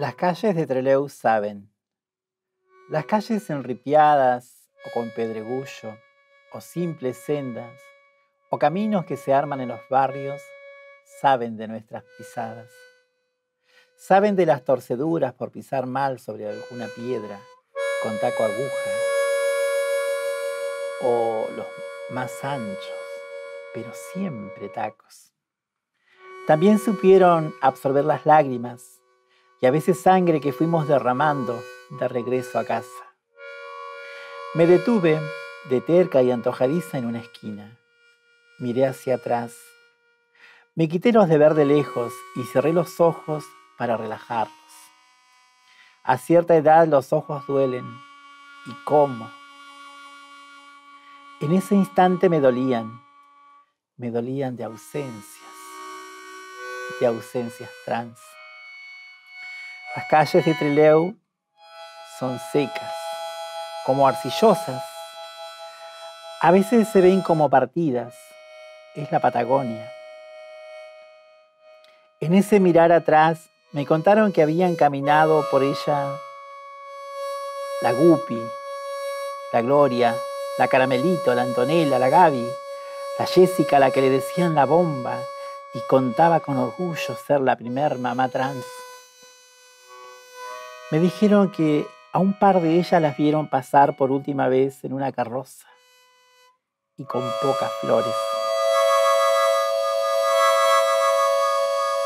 Las calles de Trelew saben. Las calles enripiadas o con pedregullo, o simples sendas, o caminos que se arman en los barrios, saben de nuestras pisadas. Saben de las torceduras por pisar mal sobre alguna piedra con taco aguja, o los más anchos, pero siempre tacos. También supieron absorber las lágrimas y a veces sangre que fuimos derramando de regreso a casa. Me detuve de terca y antojadiza en una esquina. Miré hacia atrás. Me quité los de ver de lejos y cerré los ojos para relajarlos. A cierta edad los ojos duelen. ¿Y cómo? En ese instante me dolían. Me dolían de ausencias. De ausencias trans. Las calles de Trileu son secas, como arcillosas. A veces se ven como partidas. Es la Patagonia. En ese mirar atrás me contaron que habían caminado por ella la Gupi, la Gloria, la Caramelito, la Antonella, la Gaby, la Jessica, la que le decían la bomba y contaba con orgullo ser la primer mamá trans. Me dijeron que a un par de ellas las vieron pasar por última vez en una carroza y con pocas flores.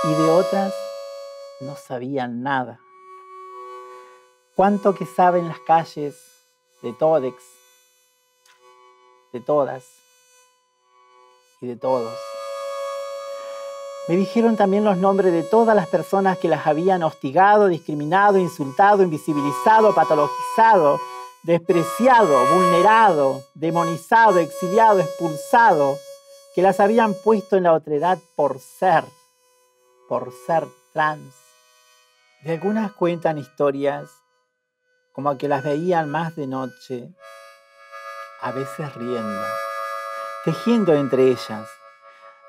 Y de otras no sabían nada. Cuánto que saben las calles de Todex, de todas y de todos. Me dijeron también los nombres de todas las personas que las habían hostigado, discriminado, insultado, invisibilizado, patologizado, despreciado, vulnerado, demonizado, exiliado, expulsado, que las habían puesto en la otredad por ser, por ser trans. De algunas cuentan historias como que las veían más de noche, a veces riendo, tejiendo entre ellas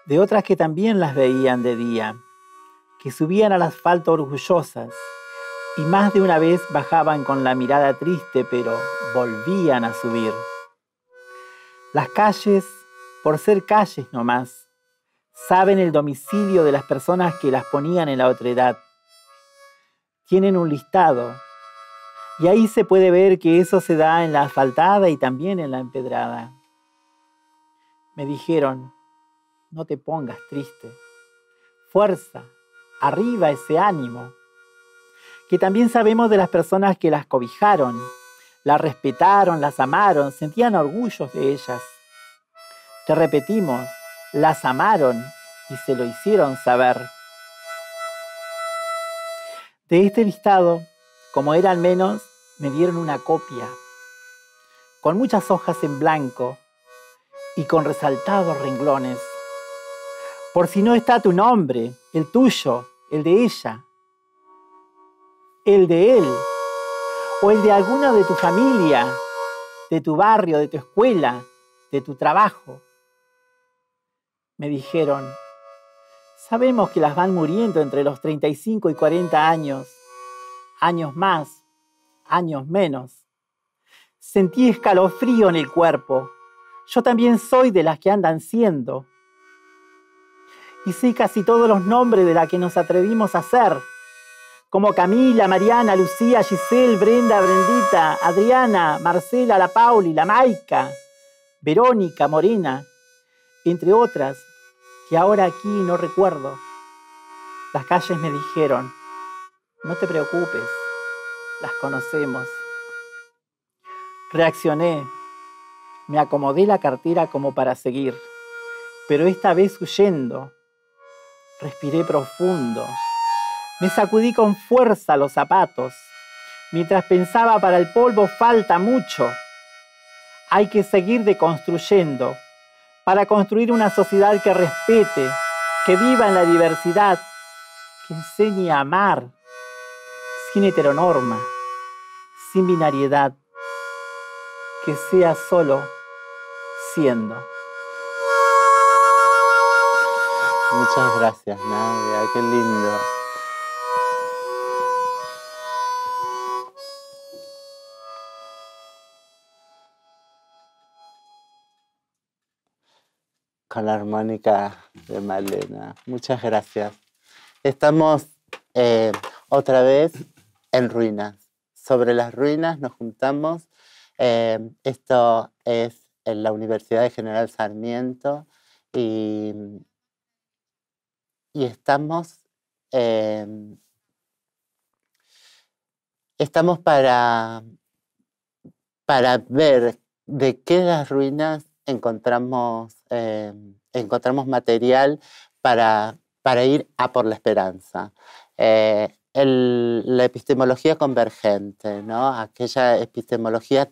de otras que también las veían de día, que subían al asfalto orgullosas y más de una vez bajaban con la mirada triste, pero volvían a subir. Las calles, por ser calles nomás, saben el domicilio de las personas que las ponían en la otredad. Tienen un listado, y ahí se puede ver que eso se da en la asfaltada y también en la empedrada. Me dijeron, no te pongas triste. Fuerza, arriba ese ánimo. Que también sabemos de las personas que las cobijaron, las respetaron, las amaron, sentían orgullos de ellas. Te repetimos, las amaron y se lo hicieron saber. De este listado, como eran menos, me dieron una copia, con muchas hojas en blanco y con resaltados renglones por si no está tu nombre, el tuyo, el de ella, el de él, o el de alguno de tu familia, de tu barrio, de tu escuela, de tu trabajo. Me dijeron, sabemos que las van muriendo entre los 35 y 40 años, años más, años menos. Sentí escalofrío en el cuerpo. Yo también soy de las que andan siendo y sé casi todos los nombres de la que nos atrevimos a hacer, como Camila, Mariana, Lucía, Giselle, Brenda, Brendita, Adriana, Marcela, la Pauli, la Maica, Verónica, Morena, entre otras que ahora aquí no recuerdo. Las calles me dijeron, no te preocupes, las conocemos. Reaccioné, me acomodé la cartera como para seguir, pero esta vez huyendo, Respiré profundo. Me sacudí con fuerza los zapatos. Mientras pensaba, para el polvo falta mucho. Hay que seguir deconstruyendo para construir una sociedad que respete, que viva en la diversidad, que enseñe a amar, sin heteronorma, sin binariedad, que sea solo siendo. Muchas gracias, Nadia, qué lindo. Con la armónica de Malena. Muchas gracias. Estamos eh, otra vez en ruinas. Sobre las ruinas nos juntamos. Eh, esto es en la Universidad de General Sarmiento y y estamos, eh, estamos para, para ver de qué las ruinas encontramos, encontramos material para, para ir a por la esperanza. Eh, la epistemología convergente, ¿no? aquella epistemología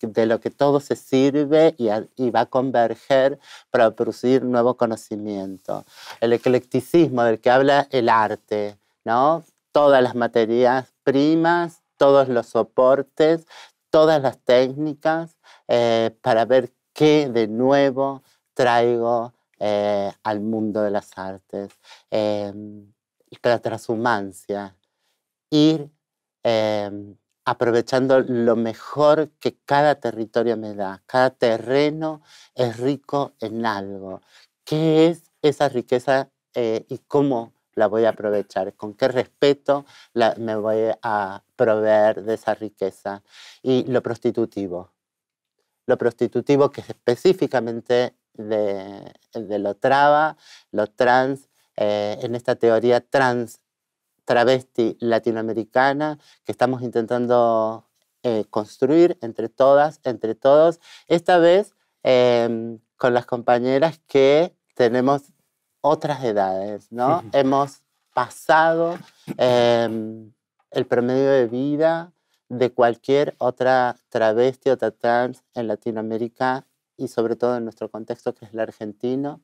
de lo que todo se sirve y, va a converger para producir nuevo conocimiento. El eclecticismo del que habla el arte, ¿no? todas las materias primas, todos los soportes, todas las técnicas eh, para ver qué de nuevo traigo eh, al mundo de las artes. Em, la transhumancia, ir em, aprovechando lo mejor que cada territorio me da. Cada terreno es rico en algo. ¿Qué es esa riqueza eh, y cómo la voy a aprovechar? ¿Con qué respeto me voy a proveer de esa riqueza? Y lo prostitutivo. Lo prostitutivo que es específicamente de, lo traba, lo trans, eh, en esta teoría trans travesti latinoamericana que estamos intentando eh, construir entre todas, entre todos, esta vez em, con las compañeras que tenemos otras edades, ¿no? Hemos pasado em, el promedio de vida de cualquier otra travesti, o trans en Latinoamérica y sobre todo en nuestro contexto que es el argentino.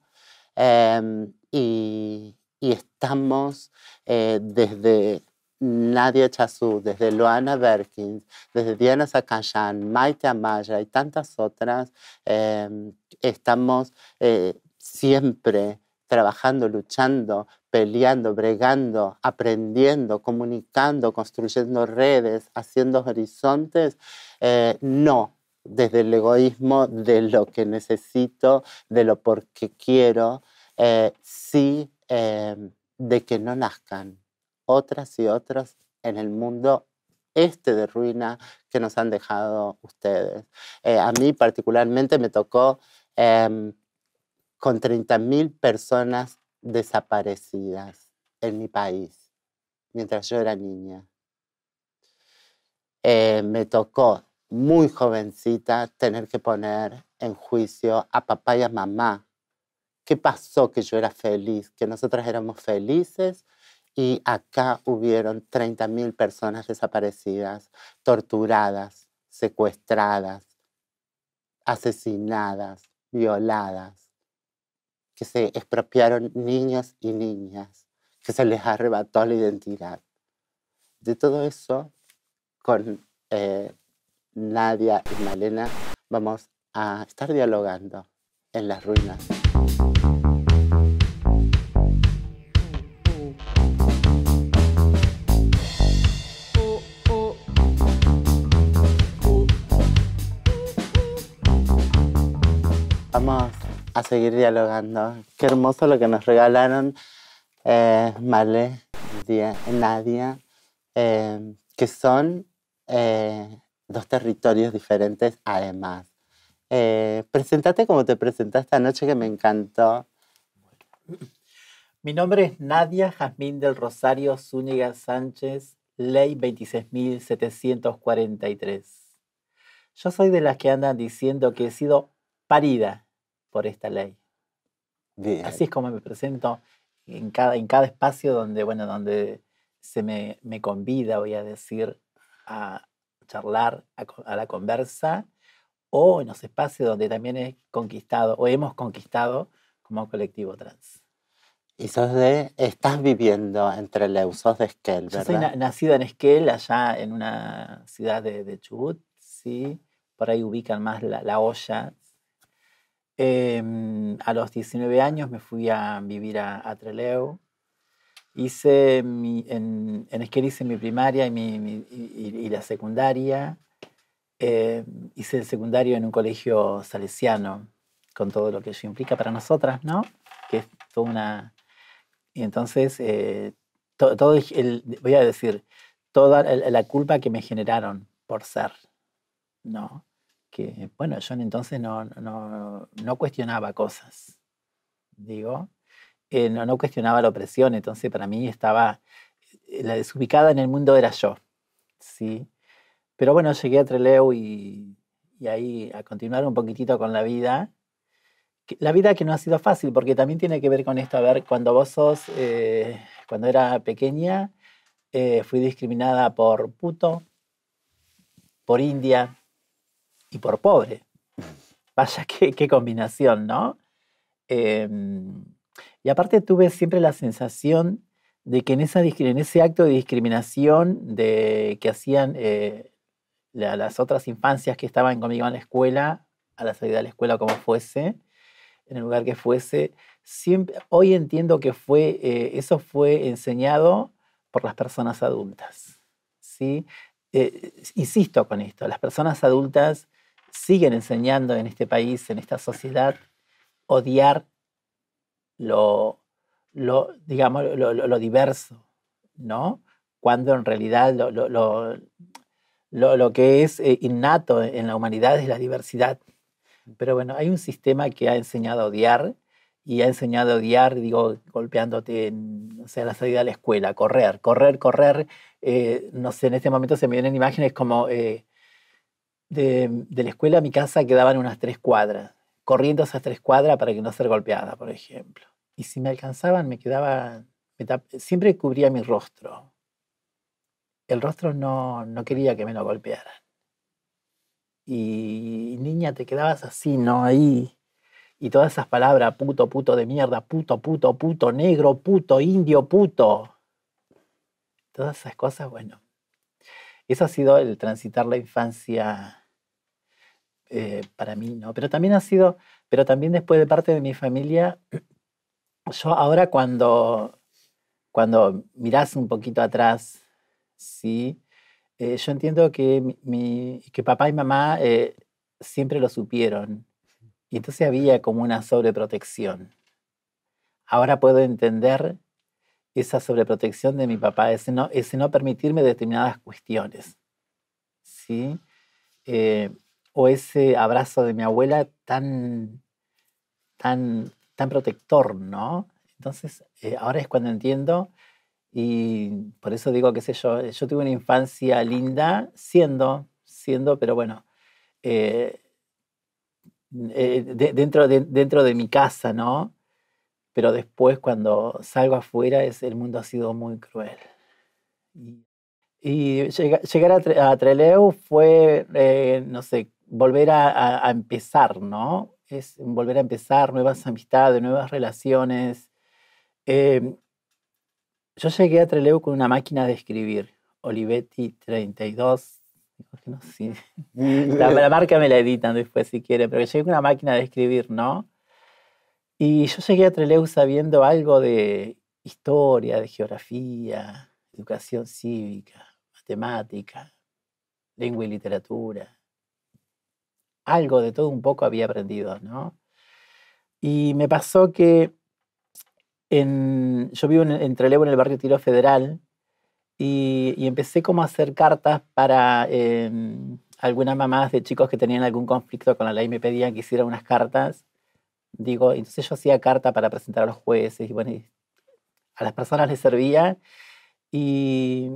Em, y, estamos eh, desde Nadia Chazú, desde Loana Berkins, desde Diana Zacayán, Maite Amaya y tantas otras, em, estamos eh, siempre trabajando, luchando, peleando, bregando, aprendiendo, comunicando, construyendo redes, haciendo horizontes, eh, no desde el egoísmo de lo que necesito, de lo porque quiero, sí em, de que no nazcan otras y otros en el mundo este de ruina que nos han dejado ustedes. Eh, a mí particularmente me tocó em, con 30.000 personas desaparecidas en mi país mientras yo era niña. Eh, me tocó muy jovencita tener que poner en juicio a papá y a mamá ¿Qué pasó que yo era feliz? Que nosotras éramos felices y acá hubieron 30.000 personas desaparecidas, torturadas, secuestradas, asesinadas, violadas, que se expropiaron niños y niñas, que se les arrebató la identidad. De todo eso, con eh, Nadia y Malena vamos a estar dialogando en las ruinas. Vamos a seguir dialogando. Qué hermoso lo que nos regalaron eh, Male, Nadia, eh, que son eh, dos territorios diferentes además. Eh, presentate como te presentaste anoche que me encantó. Mi nombre es Nadia Jazmín del Rosario Zúñiga Sánchez, ley 26.743. Yo soy de las que andan diciendo que he sido parida por esta ley. Así es como me presento en cada, en cada espacio donde, bueno, donde se me, me convida, voy a decir, a charlar, a, la conversa, o en los espacios donde también he conquistado o hemos conquistado como colectivo trans. Y sos de, estás viviendo entre Leus, sos de Esquel, ¿verdad? Yo soy nacida en Esquel, allá en una ciudad de, de Chubut, sí. Por ahí ubican más la, la olla, Em, a los 19 años me fui a vivir a, Treleu. Hice en, en Esquel hice mi primaria y, mi, y, la secundaria. Em, hice el secundario en un colegio salesiano. con todo lo que eso implica para nosotras, ¿no? Que es toda una... Y entonces, eh, todo, el, voy a decir, toda la culpa que me generaron por ser, ¿no? Que, bueno, yo entonces no, no, no cuestionaba cosas, digo, eh, no, no cuestionaba la opresión, entonces para mí estaba, eh, la desubicada en el mundo era yo, ¿sí? Pero bueno, llegué a Treleu y, y ahí a continuar un poquitito con la vida. La vida que no ha sido fácil, porque también tiene que ver con esto, a ver, cuando vos sos, eh, cuando era pequeña, fui discriminada por puto, por india y por pobre. Vaya, qué, qué combinación, ¿no? Em, y aparte tuve siempre la sensación de que en, esa, en ese acto de discriminación de, que hacían eh, las otras infancias que estaban conmigo en la escuela, a la salida de la escuela como fuese, en el lugar que fuese, siempre, hoy entiendo que fue, eh, eso fue enseñado por las personas adultas. ¿sí? Eh, insisto con esto, las personas adultas siguen enseñando en este país, en esta sociedad, odiar lo, lo digamos, lo, diverso, ¿no? Cuando en realidad lo, que es eh, innato en la humanidad es la diversidad. Pero bueno, hay un sistema que ha enseñado a odiar y ha enseñado a odiar, digo, golpeándote en, o sea, la salida de la escuela, correr, correr, correr. Eh, no sé, en este momento se me vienen imágenes como eh, de, la escuela a mi casa quedaban unas tres cuadras corriendo esas tres cuadras para que no ser golpeada, por ejemplo. Y si me alcanzaban, me quedaba, siempre cubría mi rostro. El rostro no, no quería que me lo golpearan. Y niña, te quedabas así, ¿no? Ahí. Y todas esas palabras, puto, puto de mierda, puto, puto, puto, negro, puto, indio, puto. Todas esas cosas, bueno. Eso ha sido el transitar la infancia eh, para mí, ¿no? Pero también ha sido, pero también después de parte de mi familia, yo ahora cuando, cuando mirás un poquito atrás, ¿sí? Eh, yo entiendo que, mi, que papá y mamá eh, siempre lo supieron. Y entonces había como una sobreprotección. Ahora puedo entender esa sobreprotección de mi papá, ese no, ese no permitirme determinadas cuestiones. ¿sí? o ese abrazo de mi abuela tan, tan, tan protector, ¿no? Entonces, eh, ahora es cuando entiendo y por eso digo, qué sé yo, yo tuve una infancia linda, siendo, siendo, pero bueno, eh, eh, dentro, de, dentro de mi casa, ¿no? Pero después cuando salgo afuera es, el mundo ha sido muy cruel. Y, llegar a, a, Treleu fue, no sé, volver a, empezar, ¿no? Es volver a empezar nuevas amistades, nuevas relaciones. Em, yo llegué a Trelew con una máquina de escribir, Olivetti 32. No la, la, marca me la editan después si quieren, pero llegué con una máquina de escribir, ¿no? Y yo llegué a Trelew sabiendo algo de historia, de geografía, educación cívica, matemática, lengua y literatura algo de todo un poco había aprendido, ¿no? Y me pasó que en, yo vivo en, en Trelew, en el barrio Tiro Federal, y, empecé como a hacer cartas para em, algunas mamás de chicos que tenían algún conflicto con la ley, me pedían que hiciera unas cartas. Digo, entonces yo hacía carta para presentar a los jueces y bueno, a las personas les servía. Y,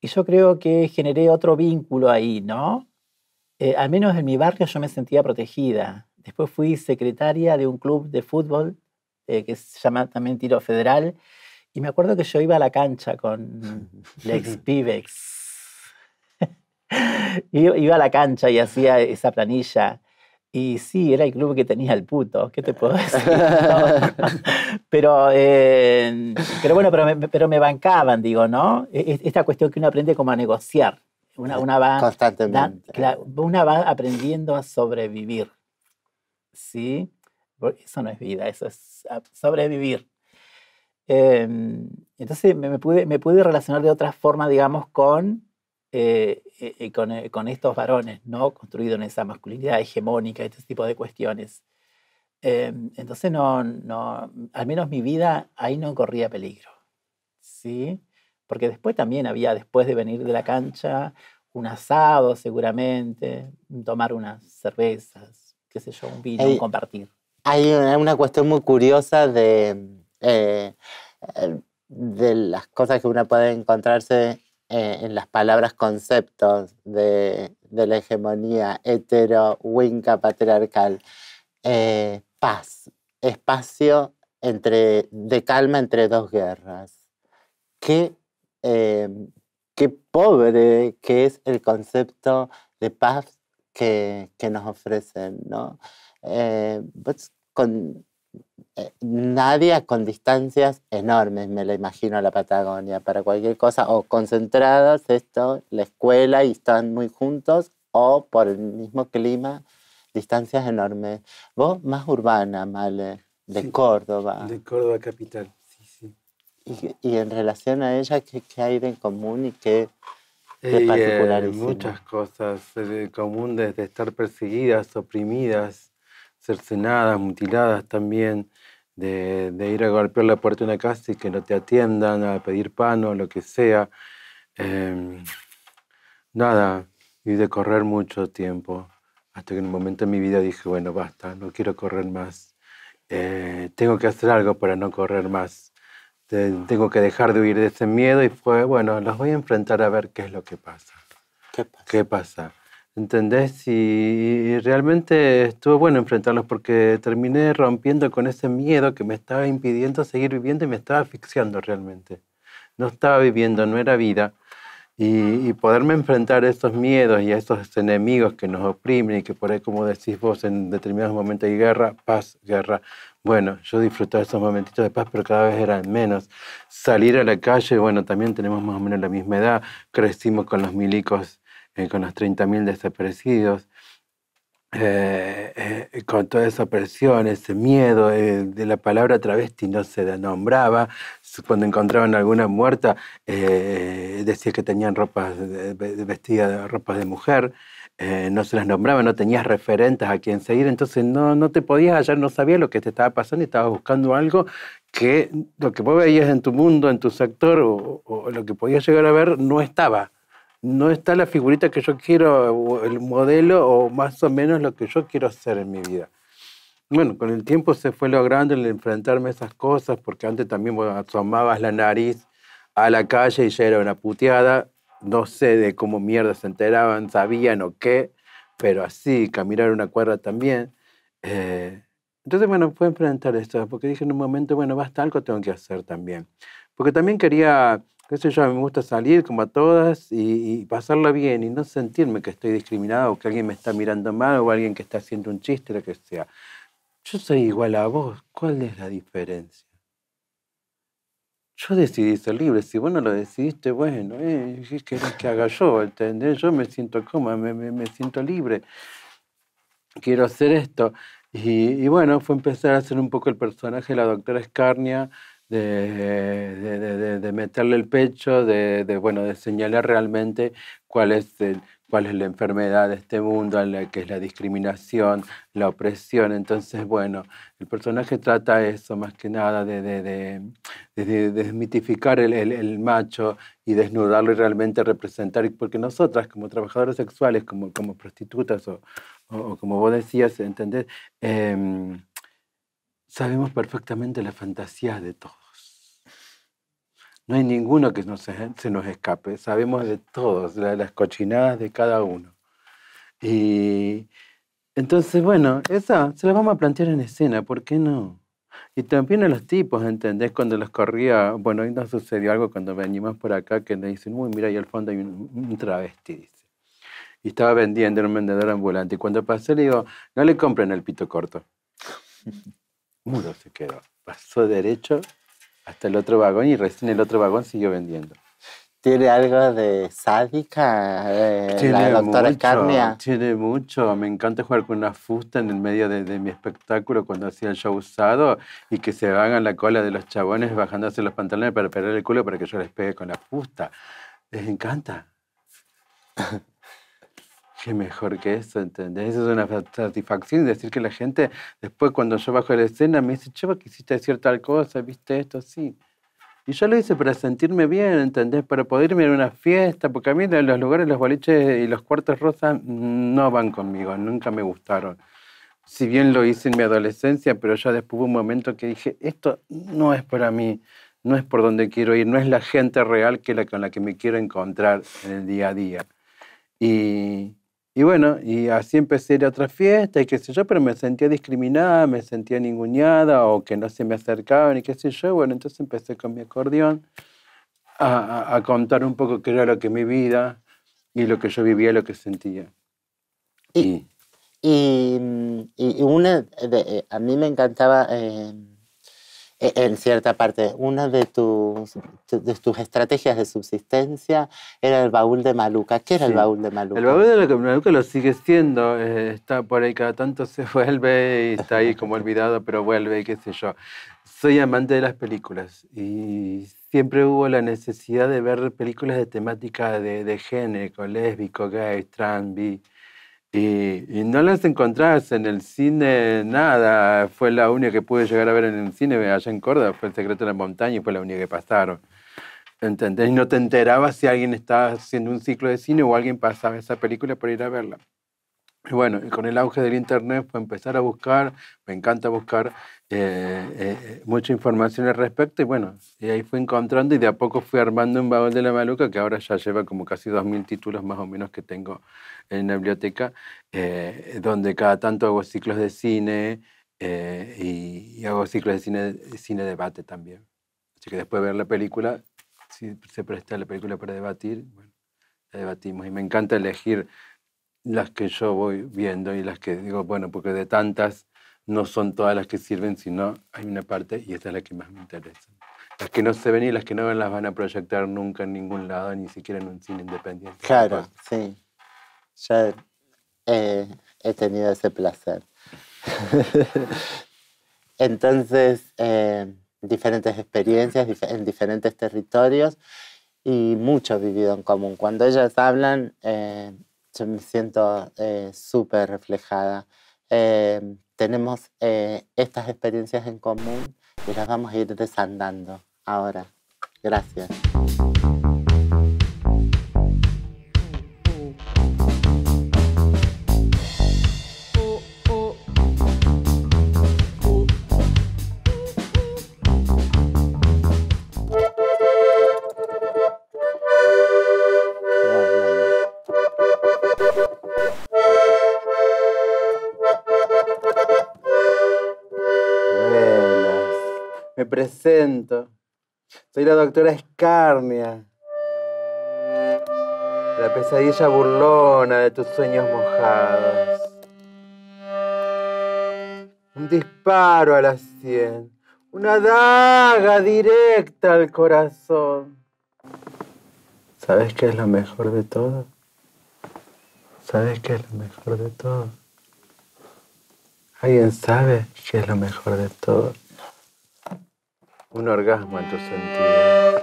y yo creo que generé otro vínculo ahí, ¿no? Eh, al menos en mi barrio yo me sentía protegida. Después fui secretaria de un club de fútbol eh, que se llama también Tiro Federal. Y me acuerdo que yo iba a la cancha con Lex Pibex. iba a la cancha y hacía esa planilla. Y sí, era el club que tenía el puto, ¿qué te puedo decir? pero, eh, pero bueno, pero me, pero me bancaban, digo, ¿no? E, e, esta cuestión que uno aprende como a negociar. Una, una va, Constantemente. una va aprendiendo a sobrevivir. ¿Sí? Eso no es vida, eso es sobrevivir. Em, entonces me, pude, me pude relacionar de otra forma, digamos, con, eh, eh, con, eh, con, estos varones, ¿no? Construidos en esa masculinidad hegemónica, este tipo de cuestiones. Em, entonces, no, no, al menos mi vida ahí no corría peligro. ¿sí? Porque después también había, después de venir de la cancha, un asado seguramente, tomar unas cervezas, qué sé yo, un vino, un compartir. Hay una, cuestión muy curiosa de, eh, eh, de las cosas que uno puede encontrarse eh, en las palabras conceptos de, la hegemonía hetero-winca patriarcal. paz, espacio entre, de calma entre dos guerras. ¿Qué qué pobre que es el concepto de paz que, nos ofrecen, ¿no? Eh, pues, con, eh, nadie con distancias enormes, me lo imagino a la Patagonia, para cualquier cosa, o concentrados, esto, la escuela y están muy juntos, o por el mismo clima, distancias enormes. Vos más urbana, Male, de Córdoba. De Córdoba capital. Y, en relación a ella, ¿qué, hay de en común y qué, qué eh, muchas cosas de común, desde estar perseguidas, oprimidas, cercenadas, mutiladas también, de, de, ir a golpear la puerta de una casa y que no te atiendan, a pedir pan o lo que sea. Em, nada, y de correr mucho tiempo, hasta que en un momento en mi vida dije, bueno, basta, no quiero correr más. Eh, tengo que hacer algo para no correr más tengo que dejar de huir de ese miedo y fue, bueno, los voy a enfrentar a ver qué es lo que pasa. ¿Qué pasa? ¿Qué pasa? ¿Entendés? Y, realmente estuvo bueno enfrentarlos porque terminé rompiendo con ese miedo que me estaba impidiendo seguir viviendo y me estaba asfixiando realmente. No estaba viviendo, no era vida. Y, poderme enfrentar a esos miedos y a esos enemigos que nos oprimen y que por ahí, como decís vos, en determinados momentos hay guerra, paz, guerra, bueno, yo disfrutaba esos momentitos de paz, pero cada vez eran menos. Salir a la calle, bueno, también tenemos más o menos la misma edad. Crecimos con los milicos, eh, con los 30.000 desaparecidos. Eh, eh, con toda esa presión, ese miedo de la palabra travesti no se nombraba. Cuando encontraban alguna muerta, decía que tenían ropas vestidas ropas de mujer. Eh, no se las nombraba, no tenías referentes a quien seguir, entonces no, no te podías hallar, no sabías lo que te estaba pasando y estabas buscando algo que lo que vos veías en tu mundo, en tu sector o, lo que podías llegar a ver no estaba. No está la figurita que yo quiero, el modelo o más o menos lo que yo quiero hacer en mi vida. Bueno, con el tiempo se fue logrando el enfrentarme a esas cosas, porque antes también asomabas la nariz a la calle y ya era una puteada no sé de cómo mierda se enteraban, sabían o qué, pero así, caminar una cuerda también. Eh, entonces, bueno, fue enfrentar esto, porque dije en un momento, bueno, basta, algo tengo que hacer también. Porque también quería, qué sé yo, me gusta salir como a todas y, y pasarla bien y no sentirme que estoy discriminado o que alguien me está mirando mal o alguien que está haciendo un chiste, lo que sea. Yo soy igual a vos, ¿cuál es la diferencia? yo decidí ser libre. Si vos no lo decidiste, bueno, eh, ¿qué querés que haga yo? ¿Entendés? Yo me siento cómoda, me, me, siento libre. Quiero hacer esto. Y, bueno, fue empezar a hacer un poco el personaje de la doctora Escarnia, de, de, de, meterle el pecho, de, bueno, de señalar realmente cuál es el, cuál es la enfermedad de este mundo, que es la discriminación, la opresión. Entonces, bueno, el personaje trata eso más que nada de, desmitificar el, macho y desnudarlo y realmente representar, porque nosotras como trabajadoras sexuales, como, como prostitutas o, como vos decías, ¿entendés? Em, sabemos perfectamente la fantasía de todos. No hay ninguno que se nos escape. Sabemos de todos, de las cochinadas de cada uno. Y entonces, bueno, esa se la vamos a plantear en escena, ¿por qué no? Y también a los tipos, ¿entendés? Cuando los corría, bueno, hoy nos sucedió algo cuando venimos por acá que le dicen, uy, mira, ahí al fondo hay un, travesti, dice. Y estaba vendiendo en un vendedor ambulante. Y cuando pasé le digo, no le compren el pito corto. Mudo se quedó. Pasó derecho hasta el otro vagón y recién el otro vagón siguió vendiendo. ¿Tiene algo de sádica eh, la doctora mucho, Carnia? Tiene mucho. Me encanta jugar con una fusta en el medio de, mi espectáculo cuando hacía el show usado y que se hagan la cola de los chabones bajándose los pantalones para pegar el culo para que yo les pegue con la fusta. Les encanta. Qué mejor que eso, ¿entendés? Eso es una satisfacción decir que la gente, después cuando yo bajo la escena, me dice, che, que hiciste decir tal cosa, viste esto, sí. Y yo lo hice para sentirme bien, ¿entendés? Para poder irme a una fiesta, porque a mí los lugares, los boliches y los cuartos rosas no van conmigo, nunca me gustaron. Si bien lo hice en mi adolescencia, pero ya después hubo un momento que dije, esto no es para mí, no es por donde quiero ir, no es la gente real que la, con la que me quiero encontrar en el día a día. Y, y bueno, y así empecé a ir a otra fiesta y qué sé yo, pero me sentía discriminada, me sentía ninguneada o que no se me acercaban y qué sé yo. Bueno, entonces empecé con mi acordeón a, a, contar un poco qué era lo que mi vida y lo que yo vivía, lo que sentía. Y, y, y una, de, eh, a mí me encantaba... Eh, en cierta parte, una de tus, de tus estrategias de subsistencia era el baúl de Maluca. ¿Qué era el baúl de Maluca? El baúl de Maluca lo sigue siendo, eh, está por ahí cada tanto se vuelve y está ahí como olvidado, pero vuelve y qué sé yo. Soy amante de las películas y siempre hubo la necesidad de ver películas de temática de, de género, lésbico, gay, trans, bi. Y, no las encontrás en el cine, nada. Fue la única que pude llegar a ver en el cine allá en Córdoba, fue El secreto de la montaña y fue la única que pasaron. ¿Entendés? Y no te enterabas si alguien estaba haciendo un ciclo de cine o alguien pasaba esa película por ir a verla. Y bueno, con el auge del Internet fue empezar a buscar, me encanta buscar eh, eh, mucha información al respecto y bueno, y ahí fui encontrando y de a poco fui armando un baúl de la maluca que ahora ya lleva como casi 2.000 títulos más o menos que tengo en la biblioteca, eh, donde cada tanto hago ciclos de cine y, hago ciclos de cine, cine debate también. Así que después de ver la película, si se presta la película para debatir, bueno, la debatimos y me encanta elegir las que yo voy viendo y las que digo, bueno, porque de tantas no son todas las que sirven, sino hay una parte y esta es la que más me interesa. Las que no se ven y las que no las van a proyectar nunca en ningún lado, ni siquiera en un cine independiente. Claro, sí. Yo he tenido ese placer. Entonces, eh, diferentes experiencias en diferentes territorios y mucho vivido en común. Cuando ellas hablan, eh, yo me siento eh, súper reflejada. Tenemos eh, estas experiencias en común y las vamos a ir desandando ahora. Gracias. Presento. Soy la doctora Escarnia. La pesadilla burlona de tus sueños mojados. Un disparo a la sien. Una daga directa al corazón. ¿Sabes qué es lo mejor de todo? ¿Sabes qué es lo mejor de todo? ¿Alguien sabe qué es lo mejor de todo? Un orgasmo en tu sentido.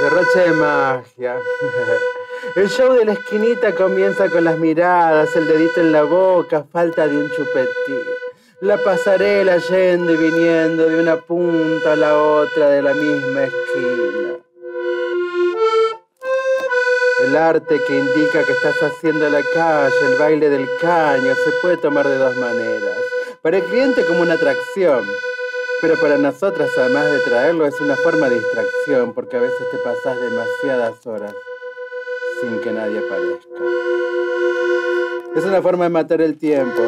Derroche de magia. El show de la esquinita comienza con las miradas, el dedito en la boca, falta de un chupetín la pasarela yendo y viniendo de una punta a la otra de la misma esquina. El arte que indica que estás haciendo la calle, el baile del caño, se puede tomar de dos maneras. Para el cliente como una atracción, pero para nosotras, además de traerlo, es una forma de distracción, porque a veces te pasas demasiadas horas sin que nadie aparezca. Es una forma de matar el tiempo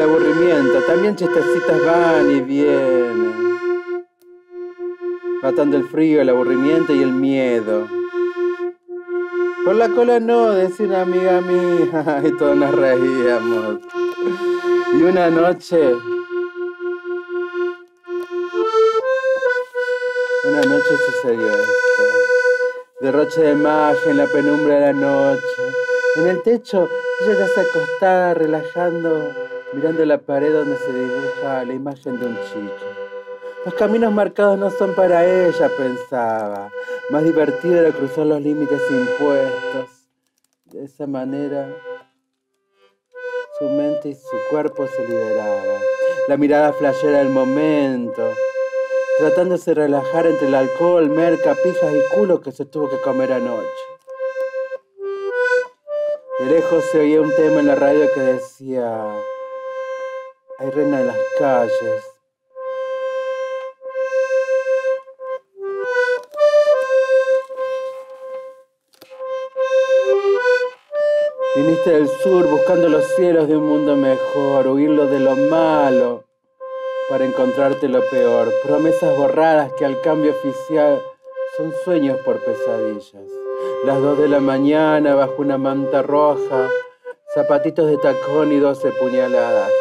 el aburrimiento. También chistecitas van y vienen, matando el frío, el aburrimiento y el miedo. Por la cola no, decía una amiga mía, y todos nos reíamos. Y una noche, una noche sucedió esto. Derroche de magia en la penumbra de la noche En el techo, ella ya se acostada, relajando, mirando la pared donde se dibuja la imagen de un chico. Los caminos marcados no son para ella, pensaba. Más divertido era cruzar los límites impuestos. De esa manera, su mente y su cuerpo se liberaban. La mirada flashera del momento, tratándose de relajar entre el alcohol, merca, pijas y culo que se tuvo que comer anoche. De lejos se oía un tema en la radio que decía, hay reina en las calles. Viniste del sur buscando los cielos de un mundo mejor, huirlo de lo malo para encontrarte lo peor. Promesas borradas que al cambio oficial son sueños por pesadillas. Las dos de la mañana bajo una manta roja, zapatitos de tacón y doce puñaladas.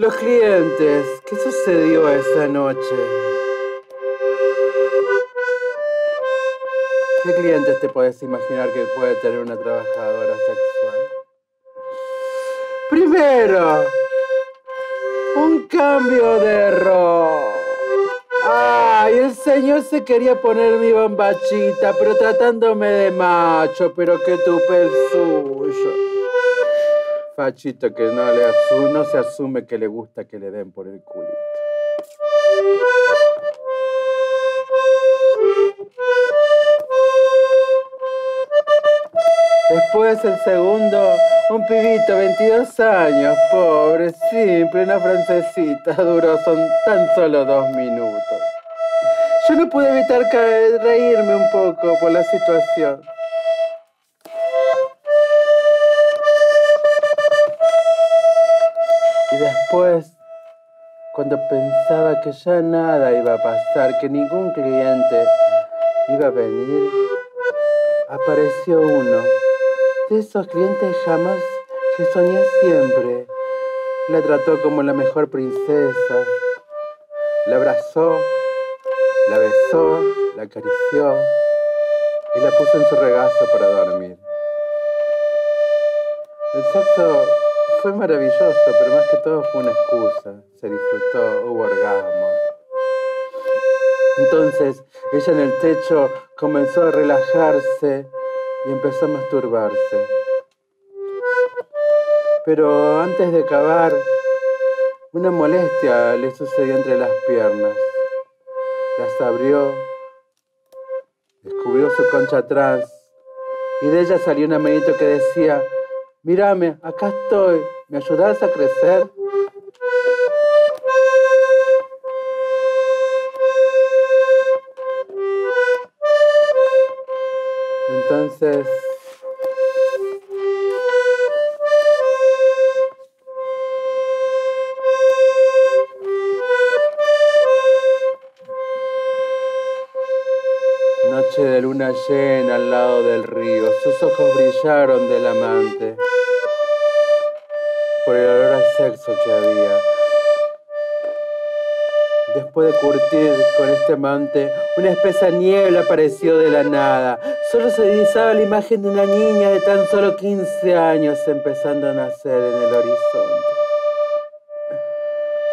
Los clientes, ¿qué sucedió esa noche? ¿Qué clientes te puedes imaginar que puede tener una trabajadora sexual? Primero, un cambio de rol. Ay, el señor se quería poner mi bombachita, pero tratándome de macho, pero qué tupe el suyo. Fachito que no, le no se asume que le gusta que le den por el culito. Después el segundo, un pibito, 22 años, pobre, simple, una francesita, duró, son tan solo dos minutos. Yo no pude evitar reírme un poco por la situación. Después, cuando pensaba que ya nada iba a pasar, que ningún cliente iba a venir, apareció uno de esos clientes jamás que soñé siempre. La trató como la mejor princesa. La abrazó, la besó, la acarició y la puso en su regazo para dormir. El sexo fue maravilloso, pero más que todo fue una excusa. Se disfrutó, hubo orgasmo. Entonces, ella en el techo comenzó a relajarse y empezó a masturbarse. Pero antes de acabar, una molestia le sucedió entre las piernas. Las abrió, descubrió su concha atrás y de ella salió una manito que decía, mírame, acá estoy, ¿me ayudas a crecer? Entonces, noche de luna llena al lado del río, sus ojos brillaron del amante sexo que había. Después de curtir con este amante, una espesa niebla apareció de la nada. Solo se divisaba la imagen de una niña de tan solo 15 años empezando a nacer en el horizonte.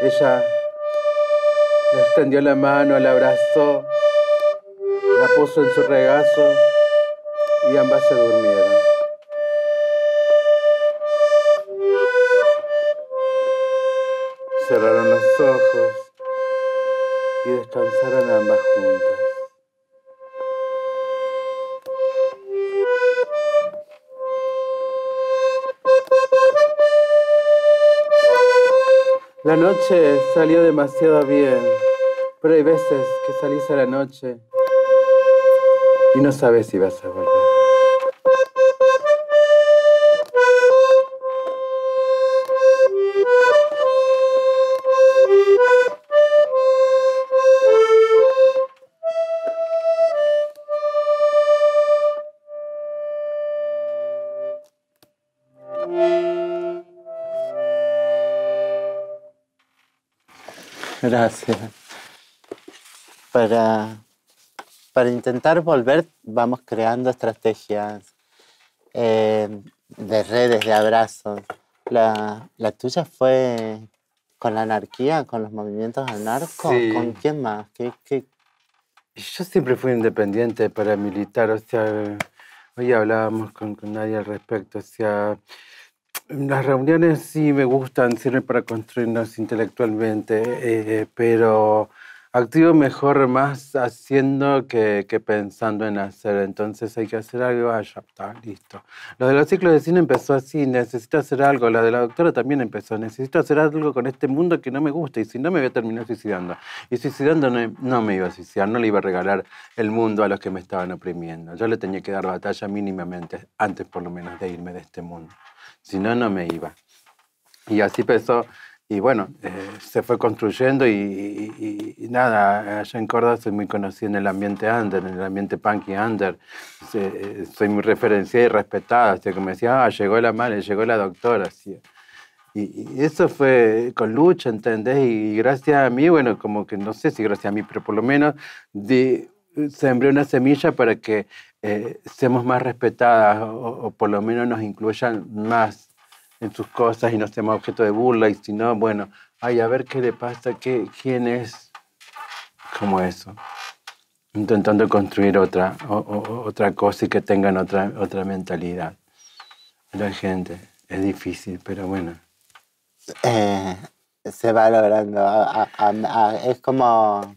Ella le extendió la mano, la abrazó, la puso en su regazo y ambas se durmieron. Y descansaron ambas juntas. La noche salió demasiado bien, pero hay veces que salís a la noche y no sabes si vas a volver. Gracias. Para, para intentar volver vamos creando estrategias eh, de redes, de abrazos. La, la, tuya fue con la anarquía, con los movimientos anarcos. ¿Con quién más? ¿Qué, qué? Yo siempre fui independiente paramilitar, o sea, hoy hablábamos con, con nadie al respecto, o sea, las reuniones sí me gustan, sirven para construirnos intelectualmente, eh, pero activo mejor más haciendo que, que, pensando en hacer. Entonces hay que hacer algo, ya está, listo. Lo de los ciclos de cine empezó así, necesito hacer algo. La de la doctora también empezó, necesito hacer algo con este mundo que no me gusta y si no me voy a terminar suicidando. Y suicidando no, no me iba a suicidar, no le iba a regalar el mundo a los que me estaban oprimiendo. Yo le tenía que dar batalla mínimamente, antes por lo menos de irme de este mundo si no, no me iba. Y así empezó, y bueno, eh, se fue construyendo y, nada, allá en Córdoba soy muy conocido en el ambiente under, en el ambiente punk y under. Eh, soy muy referenciada y respetada, así que me decía, ah, llegó la madre, llegó la doctora. Así. Y, eso fue con lucha, ¿entendés? Y gracias a mí, bueno, como que no sé si gracias a mí, pero por lo menos de, sembré una semilla para que eh, seamos más respetadas o, por lo menos nos incluyan más en sus cosas y no seamos objeto de burla y si no, bueno, ay, a ver qué le pasa, qué, quién es, como eso. Intentando construir otra, otra cosa y que tengan otra, otra mentalidad. La gente, es difícil, pero bueno. Eh, se va logrando. es como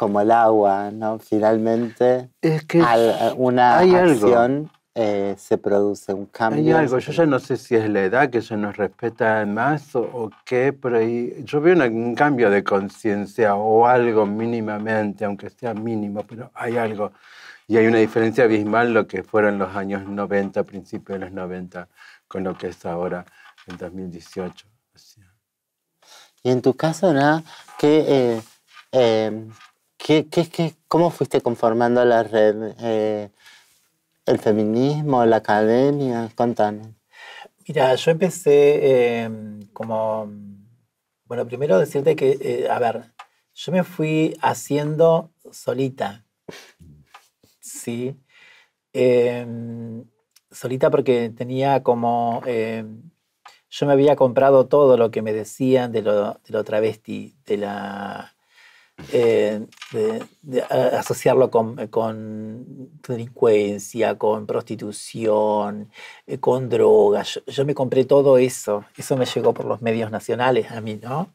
como el agua, ¿no? Finalmente, es que al, una acción eh, se produce un cambio. Hay algo, yo ya no sé si es la edad que ya nos respeta más o, qué, pero ahí, yo veo un cambio de conciencia o algo mínimamente, aunque sea mínimo, pero hay algo. Y hay una diferencia abismal lo que fueron los años 90, principios de los 90, con lo que es ahora, en 2018. Y en tu caso, ¿no? ¿Qué, eh, eh, ¿Qué, qué, qué, ¿Cómo fuiste conformando la red? Eh, ¿El feminismo, la academia? Contanos. Mira, yo empecé em, como... Bueno, primero decirte que, eh, a ver, yo me fui haciendo solita. Sí. Em, solita porque tenía como... Em, yo me había comprado todo lo que me decían de lo, de lo travesti, de la eh, de, asociarlo con, delincuencia, con prostitución, eh, con drogas. Yo, me compré todo eso. Eso me llegó por los medios nacionales a mí, ¿no?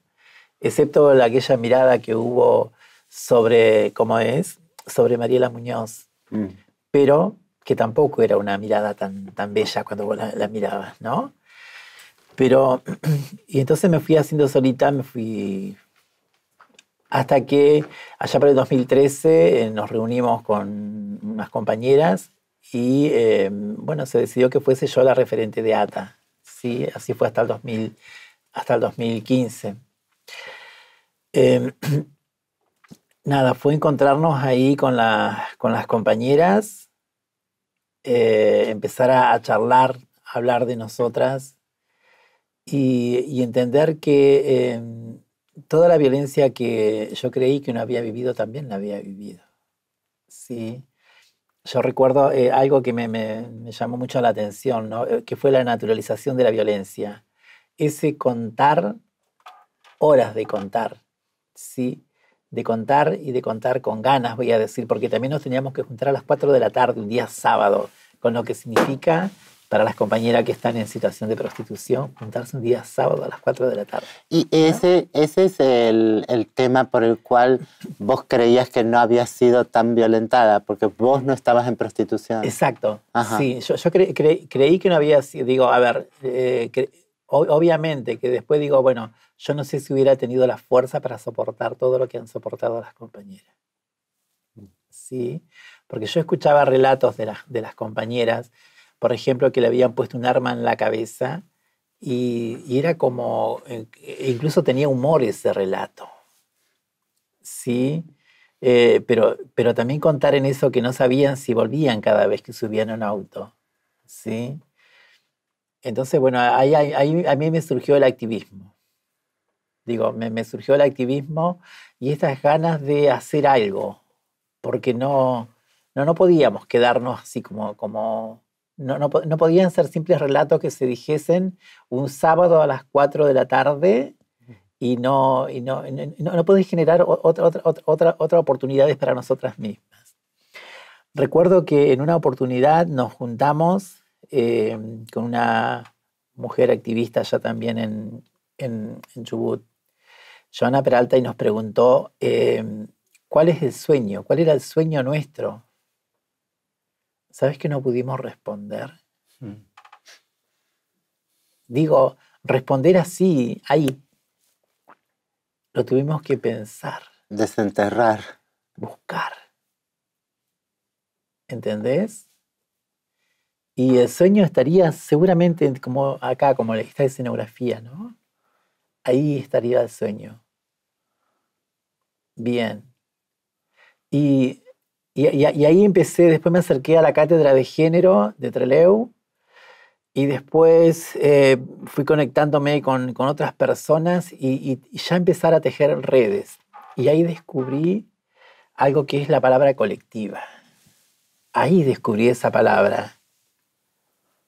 Excepto aquella mirada que hubo sobre, ¿cómo es? Sobre Mariela Muñoz. Mm. Pero que tampoco era una mirada tan, tan bella cuando vos la, la mirabas, ¿no? Pero, y entonces me fui haciendo solita, me fui hasta que allá por el 2013 eh, nos reunimos con unas compañeras y eh, bueno, se decidió que fuese yo la referente de ATA. ¿sí? Así fue hasta el, 2000, hasta el 2015. Em, nada, fue encontrarnos ahí con, con las compañeras, eh, empezar a, charlar, a hablar de nosotras y, y entender que em, toda la violencia que yo creí que uno había vivido también la había vivido. Sí. Yo recuerdo eh, algo que me, llamó mucho la atención, ¿no? Eh, que fue la naturalización de la violencia. Ese contar, horas de contar, ¿sí? de contar y de contar con ganas, voy a decir, porque también nos teníamos que juntar a las 4 de la tarde, un día sábado, con lo que significa para las compañeras que están en situación de prostitución, juntarse un día sábado a las 4 de la tarde. Y ese, ese es el, el, tema por el cual vos creías que no había sido tan violentada, porque vos no estabas en prostitución. Exacto. Sí, yo, yo creí que no había sido, digo, a ver, eh, obviamente que después digo, bueno, yo no sé si hubiera tenido la fuerza para soportar todo lo que han soportado las compañeras. Sí, porque yo escuchaba relatos de, de las compañeras por ejemplo, que le habían puesto un arma en la cabeza y, era como, eh, incluso tenía humor ese relato. ¿Sí? Eh, pero, pero también contar en eso que no sabían si volvían cada vez que subían un auto. ¿Sí? Entonces, bueno, ahí, a mí me surgió el activismo. Digo, me, me, surgió el activismo y estas ganas de hacer algo porque no, no, no podíamos quedarnos así como, como no, no, no, podían ser simples relatos que se dijesen un sábado a las 4 de la tarde y no, y no, no, generar otra, otra oportunidades para nosotras mismas. Recuerdo que en una oportunidad nos juntamos eh, con una mujer activista ya también en, en, en Chubut, Joana Peralta, y nos preguntó eh, cuál es el sueño, cuál era el sueño nuestro. ¿Sabes que no pudimos responder? Mm. Digo, responder así, ahí, lo tuvimos que pensar. Desenterrar. Buscar. ¿Entendés? Y el sueño estaría seguramente como acá, como esta escenografía, ¿no? Ahí estaría el sueño. Bien. Y, ahí empecé, después me acerqué a la cátedra de género de Treleu y después eh, fui conectándome con, otras personas y, ya empezar a tejer redes. Y ahí descubrí algo que es la palabra colectiva. Ahí descubrí esa palabra.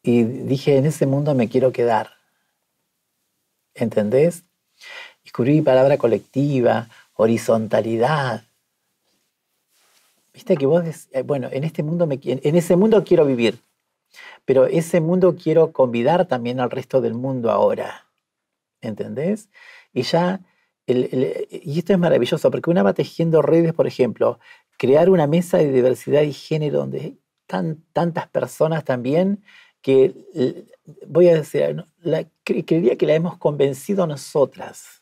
Y dije, en ese mundo me quiero quedar. ¿Entendés? Descubrí palabra colectiva, horizontalidad. Viste que vos, eh, bueno, en este mundo me, en ese mundo quiero vivir. Pero ese mundo quiero convidar también al resto del mundo ahora. ¿Entendés? Y ya, y esto es maravilloso, porque una va tejiendo redes, por ejemplo, crear una mesa de diversidad y género donde tan, tantas personas también que, voy a decir, la, creería que la hemos convencido nosotras,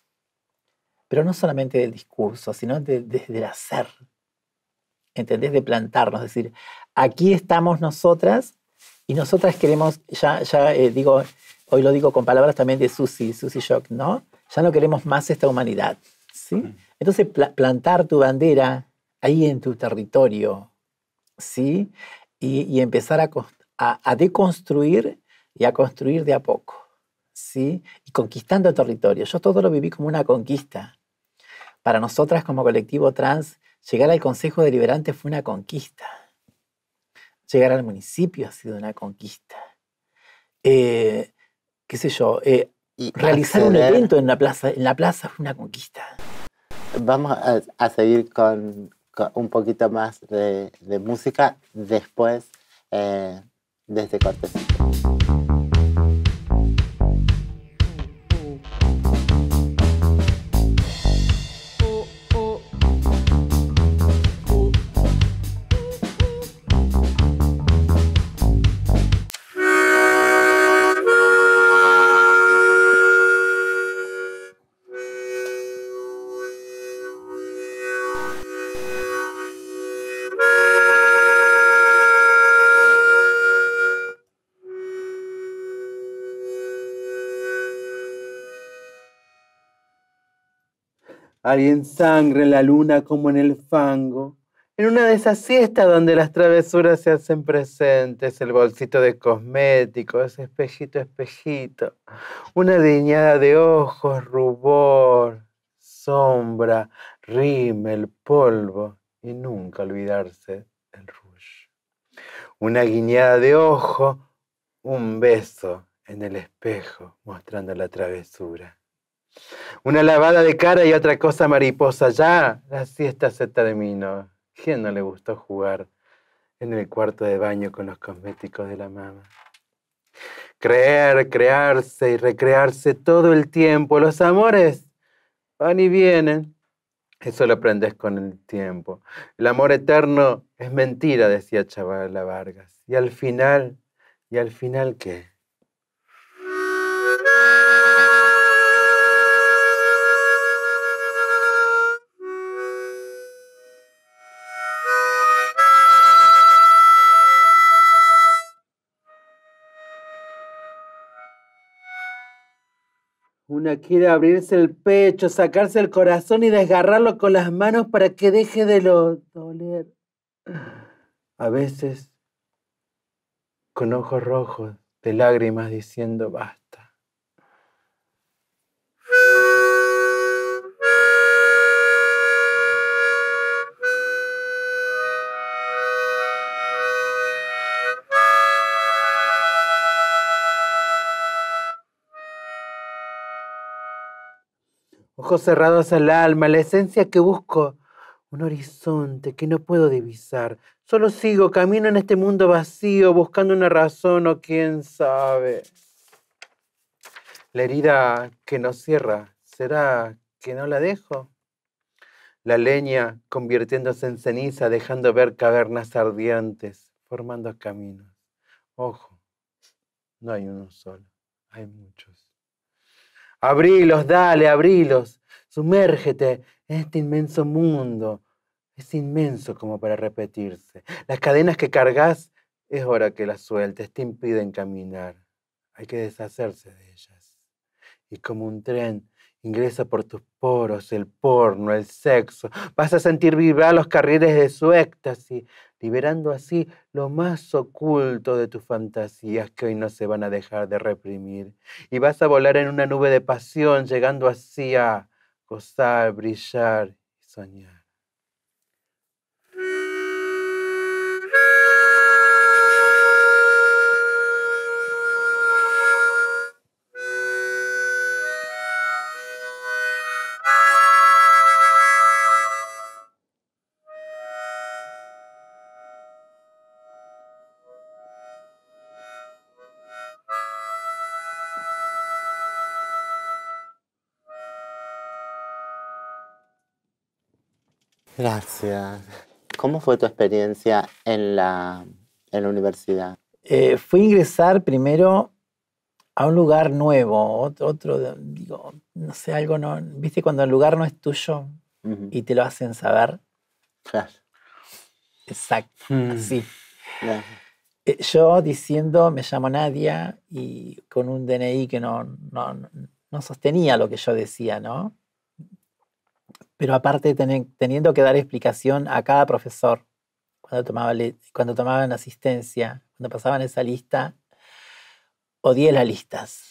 pero no solamente del discurso, sino desde el hacer. ¿Entendés? De plantarnos, es decir, aquí estamos nosotras y nosotras queremos, ya, ya eh, digo, hoy lo digo con palabras también de Susi, Susi Shock, ¿no? Ya no queremos más esta humanidad, ¿sí? Mm. Entonces, plantar tu bandera ahí en tu territorio, ¿sí? Y, empezar a, a, deconstruir y a construir de a poco, ¿sí? Y conquistando el territorio. Yo todo lo viví como una conquista. Para nosotras como colectivo trans, llegar al Consejo Deliberante fue una conquista llegar al municipio ha sido una conquista. Eh, qué sé yo, eh, realizar un evento en la plaza, en la plaza fue una conquista. Vamos a, seguir con, un poquito más de, música después eh, desde Cortesito. Hay en sangre la luna como en el fango. En una de esas siestas donde las travesuras se hacen presentes, el bolsito de cosméticos, espejito, espejito, una diñada de ojos, rubor, sombra, rímel, polvo y nunca olvidarse el rouge. Una guiñada de ojo, un beso en el espejo mostrando la travesura. Una lavada de cara y otra cosa mariposa. Ya la siesta se terminó. ¿Quién no le gustó jugar en el cuarto de baño con los cosméticos de la mamá? Creer, crearse y recrearse todo el tiempo. Los amores van y vienen. Eso lo aprendes con el tiempo. El amor eterno es mentira, decía Chavala Vargas. Y al final, ¿y al final qué? Una quiere abrirse el pecho, sacarse el corazón y desgarrarlo con las manos para que deje de lo doler. A veces con ojos rojos de lágrimas diciendo basta. Ojos cerrados al alma, la esencia que busco, un horizonte que no puedo divisar. Solo sigo, camino en este mundo vacío, buscando una razón o quién sabe. La herida que nos cierra, ¿será que no la dejo? La leña convirtiéndose en ceniza, dejando ver cavernas ardientes, formando caminos. Ojo, no hay uno solo, hay muchos. Abrilos, dale, abrilos, sumérgete en este inmenso mundo. Es inmenso como para repetirse. Las cadenas que cargas es hora que las sueltes, te impiden caminar. Hay que deshacerse de ellas. Y como un tren ingresa por tus poros el porno, el sexo. Vas a sentir vibrar los carriles de su éxtasis, liberando así lo más oculto de tus fantasías que hoy no se van a dejar de reprimir. Y vas a volar en una nube de pasión, llegando así a gozar, brillar y soñar. Gracias. ¿Cómo fue tu experiencia en la, en la universidad? Eh, fui a ingresar primero a un lugar nuevo, otro, otro, digo, no sé, algo no, viste cuando el lugar no es tuyo y te lo hacen saber. Claro. Exacto, Mm. así. Claro. Eh, Yo diciendo, me llamo Nadia y con un DNI que no, no, no sostenía lo que yo decía, ¿no? Pero aparte teni- teniendo que dar explicación a cada profesor cuando, tomaba cuando tomaban asistencia, cuando pasaban esa lista, odié las listas.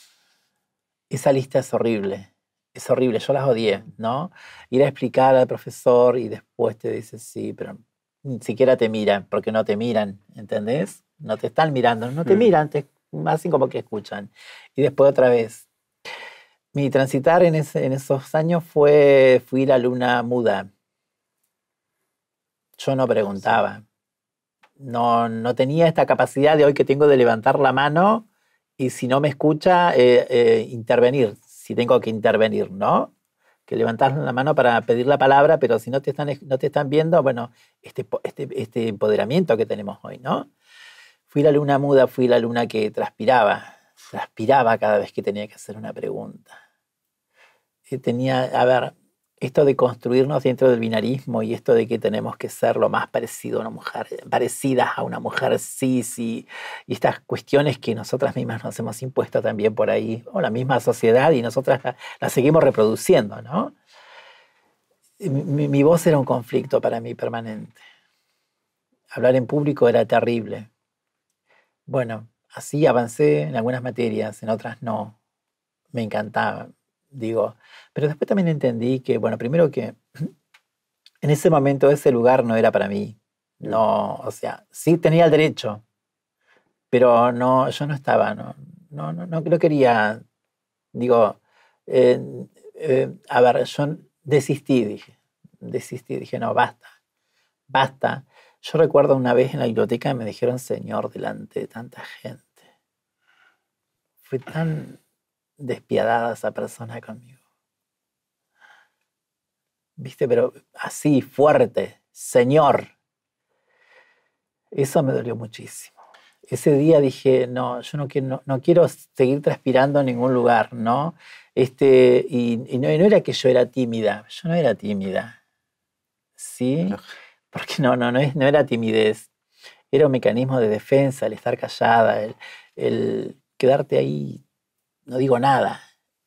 Esa lista es horrible, es horrible, yo las odié, ¿no? Ir a explicar al profesor y después te dice, sí, pero ni siquiera te miran, porque no te miran, ¿entendés? No te están mirando, no te Mm. miran, te hacen como que escuchan. Y después otra vez. Mi transitar en, esos años fue, fui la luna muda. Yo no preguntaba. No, no tenía esta capacidad de hoy que tengo de levantar la mano y si no me escucha, eh, eh, intervenir, si tengo que intervenir, ¿no? Que levantar la mano para pedir la palabra, pero si no te están, no te están viendo, bueno, este, este, este empoderamiento que tenemos hoy, ¿no? Fui la luna muda, fui la luna que transpiraba, transpiraba cada vez que tenía que hacer una pregunta. Tenía, a ver, esto de construirnos dentro del binarismo y esto de que tenemos que ser lo más parecido a una mujer, parecidas a una mujer cis y, y estas cuestiones que nosotras mismas nos hemos impuesto también por ahí, o la misma sociedad y nosotras la- seguimos reproduciendo, ¿no? Mi- mi voz era un conflicto para mí permanente. Hablar en público era terrible. Bueno, así avancé en algunas materias, en otras no. Me encantaba, digo. Pero después también entendí que, bueno, primero que en ese momento ese lugar no era para mí. No, o sea, sí tenía el derecho, pero no, yo no estaba, no, no, no, no, quería, digo, eh, eh, a ver, yo desistí, dije, desistí, dije, no, basta, basta. Yo recuerdo una vez en la biblioteca me dijeron Señor delante de tanta gente. Fue tan despiadada esa persona conmigo. ¿Viste? Pero así, fuerte, Señor. Eso me dolió muchísimo. Ese día dije, no, yo no quiero, no, no quiero seguir transpirando en ningún lugar, ¿no? Este, y, y no, y no era que yo era tímida, yo no era tímida. ¿Sí? Porque no, no, no, es- no era timidez. Era un mecanismo de defensa, el estar callada, el, el quedarte ahí, no digo nada,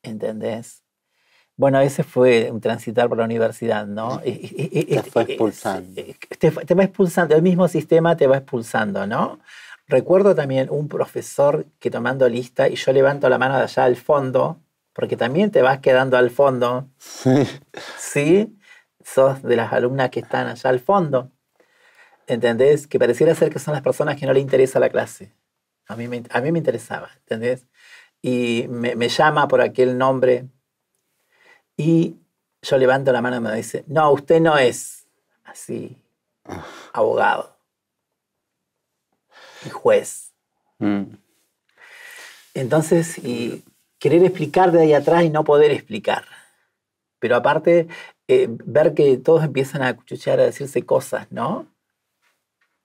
¿entendés? Bueno, ese fue un transitar por la universidad, ¿no? Te fue expulsando. e- Te, te va expulsando, el mismo sistema te va expulsando, ¿no? Recuerdo también un profesor que tomando lista y yo levanto la mano de allá al fondo, porque también te vas quedando al fondo, ¿sí? Sos de las alumnas que están allá al fondo. ¿Entendés? Que pareciera ser que son las personas que no le interesa la clase. A mí me, a mí me interesaba, ¿entendés? Y me, me llama por aquel nombre y yo levanto la mano y me dice, no, usted no es así, abogado y juez. Mm. Entonces, y querer explicar de ahí atrás y no poder explicar. Pero aparte, eh, ver que todos empiezan a cuchuchear, a decirse cosas, ¿no?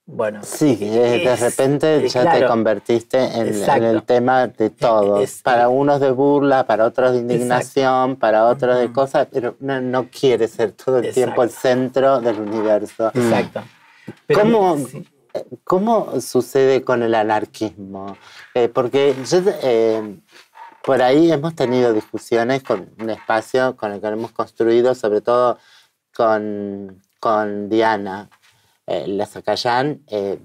Bueno. Sí, eh, de repente eh, ya te convertiste en, en Exacto. el tema de todos. es- para unos de burla, para otros de indignación, para otros de cosas, pero no, no quiere ser todo el tiempo el Exacto. centro del universo. Exacto. Pero- ¿Cómo, sí. ¿Cómo sucede con el anarquismo? Eh, porque yo, eh, por ahí hemos tenido discusiones con un espacio con el que hemos construido, sobre todo con, con Diana. Eh, la Zacayán eh,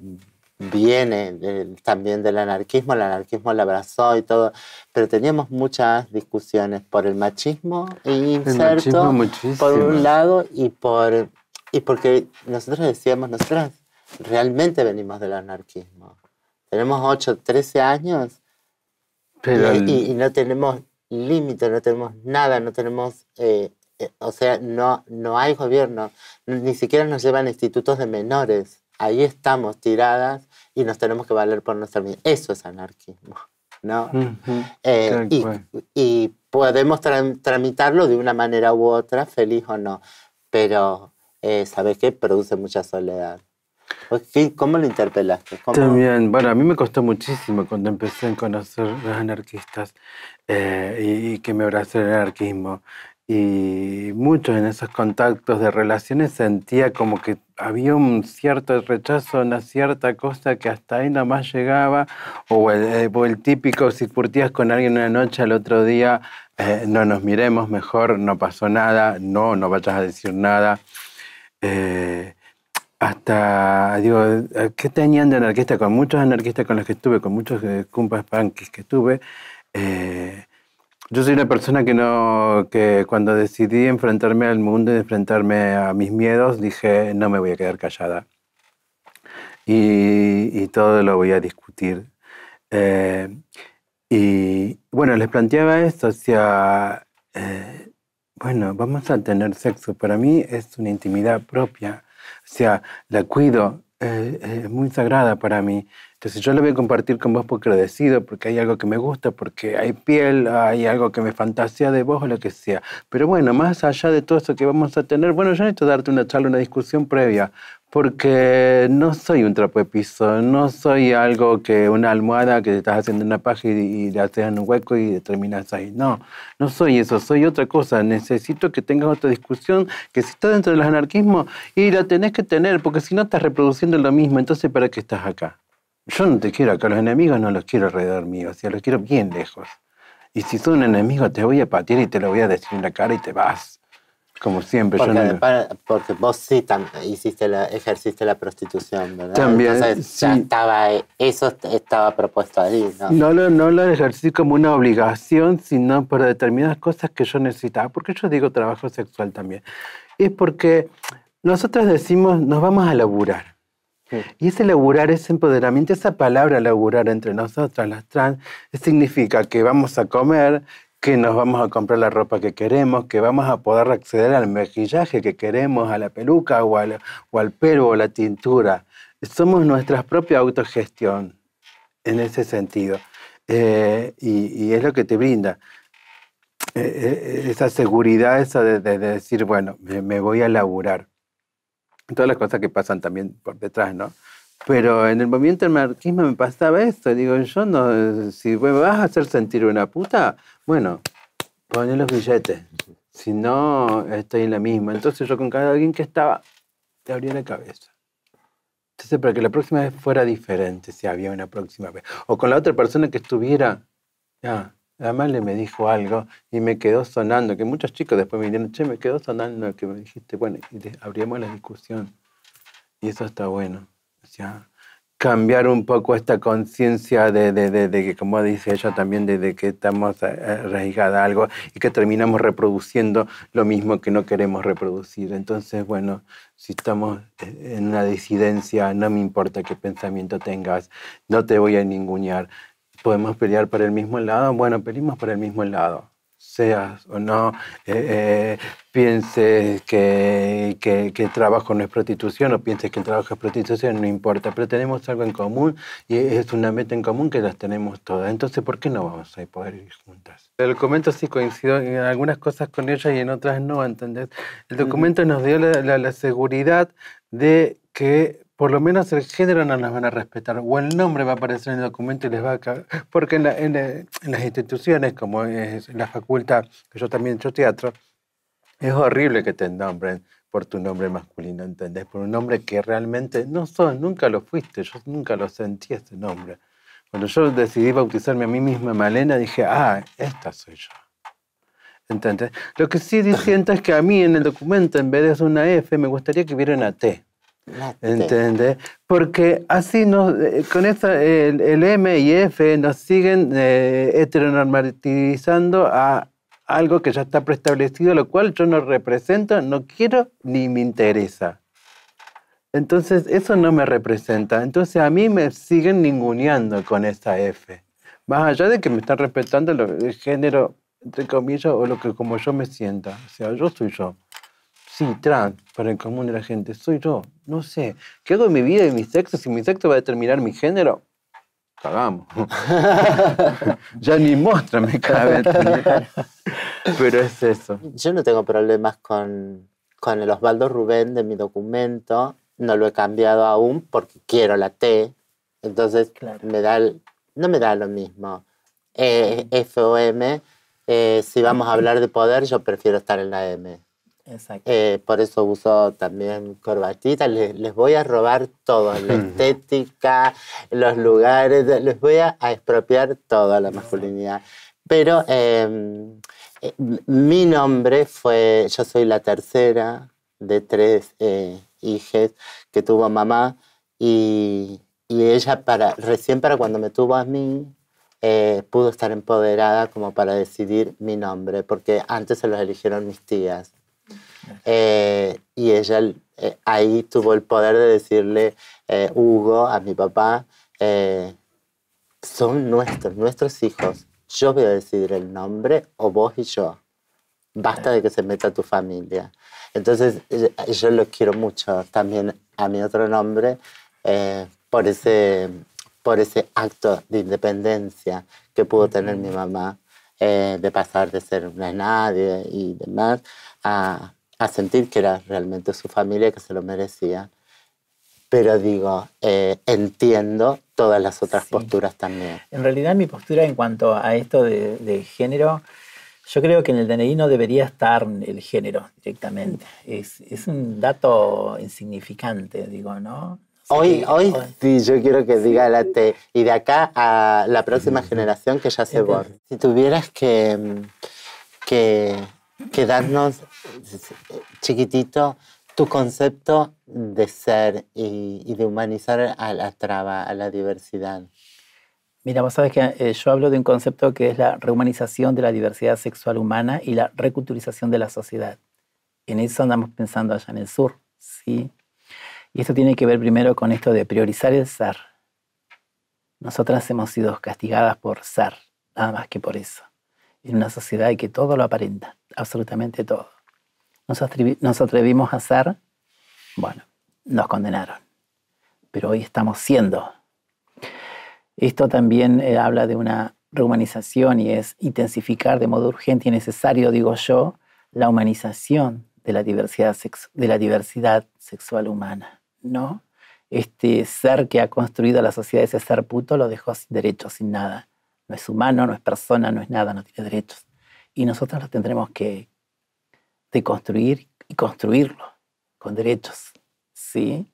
viene del- también del anarquismo, el anarquismo la abrazó y todo, pero teníamos muchas discusiones por el machismo inserto, machismo por un lado, y, por, y porque nosotros decíamos, nosotras realmente venimos del anarquismo. Tenemos 8, 13 años Pero y, el- y- y no tenemos límite, no tenemos nada, no tenemos, eh, o sea, no, no hay gobierno, ni siquiera nos llevan a institutos de menores. Ahí estamos tiradas y nos tenemos que valer por nuestra vida. Eso es anarquismo, ¿no? Eh, y, podemos tra- tramitarlo de una manera u otra, feliz o no, pero eh, ¿sabes qué? Produce mucha soledad. Pues, ¿qué- ¿Cómo lo interpelaste? ¿Cómo- También, bueno, a mí me costó muchísimo cuando empecé a conocer los anarquistas eh, y, y que me abracé el anarquismo. Y muchos en esos contactos de relaciones sentía como que había un cierto rechazo, una cierta cosa que hasta ahí nomás llegaba, o el, eh, el típico, si curtías con alguien una noche al otro día, eh, no nos miremos mejor, no pasó nada, no, no vayas a decir nada. Eh, hasta, digo, ¿qué tenían de anarquista? Con muchos anarquistas con los que estuve, con muchos cumpas punkis que estuve, yo soy una persona que no, que cuando decidí enfrentarme al mundo y enfrentarme a mis miedos, dije, no me voy a quedar callada. Y, y todo lo voy a discutir. Eh, y bueno, les planteaba esto, o sea, eh, bueno, vamos a tener sexo. Para mí es una intimidad propia. O sea, la cuido, eh, es muy sagrada para mí. Entonces yo la voy a compartir con vos porque lo decido, porque hay algo que me gusta, porque hay piel, hay algo que me fantasea de vos o lo que sea. Pero bueno, más allá de todo eso que vamos a tener, bueno, yo necesito darte una charla, una discusión previa, porque no soy un trapo de piso, no soy algo que una almohada que te estás haciendo una paja y, y le haces en un hueco y terminas ahí. No, no soy eso, soy otra cosa. Necesito que tengas otra discusión, que si estás dentro del anarquismo, y la tenés que tener, porque si no estás reproduciendo lo mismo, entonces ¿para qué estás acá? Yo no te quiero acá, los enemigos no los quiero alrededor mío, o sea, los quiero bien lejos. Y si son un enemigo, te voy a patear y te lo voy a decir en la cara y te vas. Como siempre. Porque, yo no- para- porque vos sí tam- hiciste la, ejerciste la prostitución, ¿verdad? También, Entonces ya sí. estaba, eso est- estaba propuesto ahí, ¿no? No lo, no lo ejercí como una obligación, sino por determinadas cosas que yo necesitaba. Porque yo digo trabajo sexual también. Es porque nosotros decimos, nos vamos a laburar. Sí. Y ese laburar, ese empoderamiento, esa palabra laburar entre nosotras, las trans, significa que vamos a comer, que nos vamos a comprar la ropa que queremos, que vamos a poder acceder al maquillaje que queremos, a la peluca o al, o al pelo o la tintura. Somos nuestra propia autogestión en ese sentido. Eh, y, y es lo que te brinda. Eh, eh, esa seguridad, esa de, de- de decir, bueno, me, me voy a laburar. Todas las cosas que pasan también por detrás, ¿no? Pero en el movimiento del anarquismo me pasaba esto. Digo, yo no, si me vas a hacer sentir una puta, bueno, poné los billetes. Si no, estoy en la misma. Entonces yo con cada alguien que estaba, le abría la cabeza. Entonces, para que la próxima vez fuera diferente, si había una próxima vez. O con la otra persona que estuviera, ya, además le me dijo algo y me quedó sonando, que muchos chicos después me dijeron, che, me quedó sonando que me dijiste. Bueno, y abrimos la discusión. Y eso está bueno. O sea, cambiar un poco esta conciencia de, de- de- que, como dice ella también, de, que estamos eh, arraigada a algo y que terminamos reproduciendo lo mismo que no queremos reproducir. Entonces, bueno, si estamos eh, en una disidencia, no me importa qué pensamiento tengas, no te voy a ningunear. ¿Podemos pelear por el mismo lado? Bueno, peleemos por el mismo lado. Seas o no, eh, eh, pienses que, que, que, el trabajo no es prostitución o pienses que el trabajo es prostitución, no importa, pero tenemos algo en común y es una meta en común que las tenemos todas. Entonces, ¿por qué no vamos a poder ir juntas? El documento sí coincidió en algunas cosas con ella y en otras no, ¿entendés? El documento nos dio la, la seguridad de que por lo menos el género no nos van a respetar, o el nombre va a aparecer en el documento y les va a. Porque en, en, las instituciones, como es la facultad, que yo también he hecho teatro, es horrible que te nombren por tu nombre masculino, ¿entendés? Por un nombre que realmente no sos, nunca lo fuiste, yo nunca lo sentí ese nombre. Cuando yo decidí bautizarme a mí misma Malena, dije, ah, esta soy yo. ¿Entendés? Lo que sí siento es que a mí en el documento, en vez de una F, me gustaría que hubiera una T. ¿Entiendes? Porque así nos, eh, con eso el, M y F nos siguen eh, heteronormatizando a algo que ya está preestablecido, lo cual yo no represento, no quiero ni me interesa. Entonces, eso no me representa. Entonces, a mí me siguen ninguneando con esa F. Más allá de que me están respetando el género, entre comillas, o lo que como yo me sienta. O sea, yo soy yo. Sí, trans, para el común de la gente, soy yo. No sé. ¿Qué hago en mi vida y mi sexo? Si mi sexo va a determinar mi género, cagamos. ya ni muéstrame cada vez. Pero es eso. Yo no tengo problemas con, con el Osvaldo Rubén de mi documento. No lo he cambiado aún porque quiero la T. Entonces, me da no me da lo mismo. Eh, FOM, eh, si vamos a hablar de poder, yo prefiero estar en la M. Eh, por eso uso también corbatita. Les, voy a robar todo, la estética, los lugares, les voy a, expropiar toda la masculinidad. Pero em, eh, mi nombre fue, yo soy la tercera de tres eh, hijas que tuvo mamá y, y, ella para, recién para cuando me tuvo a mí, pudo estar empoderada como para decidir mi nombre, porque antes se los eligieron mis tías. Eh, y ella eh, ahí tuvo el poder de decirle, eh, Hugo, a mi papá, son nuestros, nuestros hijos. Yo voy a decidir el nombre o vos y yo. Basta de que se meta tu familia. Entonces, yo lo quiero mucho también a mi otro nombre por, ese, por ese acto de independencia que pudo tener mi mamá, de pasar de ser una nadie y demás a, a sentir que era realmente su familia que se lo merecía. Pero digo, eh, entiendo todas las otras posturas también. En realidad mi postura en cuanto a esto de, género, yo creo que en el DNI no debería estar el género directamente. Es, es un dato insignificante, digo, ¿no? Hoy, hoy sí, yo quiero que diga la T. Y de acá a la próxima generación que ya se borre. Si tuvieras que, que quedarnos chiquitito tu concepto de ser y, de humanizar a la traba, a la diversidad. Mira, vos sabes que eh, yo hablo de un concepto que es la rehumanización de la diversidad sexual humana y la reculturización de la sociedad. En eso andamos pensando allá en el sur, ¿sí? Y esto tiene que ver primero con esto de priorizar el ser. Nosotras hemos sido castigadas por ser, nada más que por eso en una sociedad que todo lo aparenta, absolutamente todo. Nos, atrevimos a ser, bueno, nos condenaron, pero hoy estamos siendo. Esto también eh, habla de una rehumanización y es intensificar de modo urgente y necesario, digo yo, la humanización de la diversidad, de la diversidad sexual humana, ¿no? Este ser que ha construido la sociedad, ese ser puto, lo dejó sin derechos, sin nada no es humano, no es persona, no es nada, no tiene derechos. Y nosotros lo tendremos que deconstruir y construirlo con derechos. ¿sí?